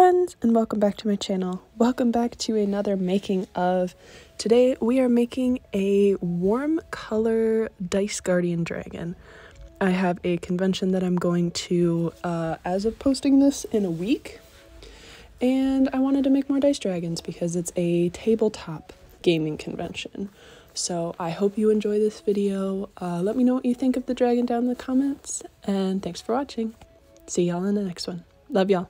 Friends and welcome back to my channel. Welcome back to another making of. Today we are making a warm color Dice Guardian Dragon. I have a convention that I'm going to uh, as of posting this in a week and I wanted to make more Dice Dragons because it's a tabletop gaming convention. So I hope you enjoy this video. Uh, let me know what you think of the dragon down in the comments and thanks for watching. See y'all in the next one. Love y'all.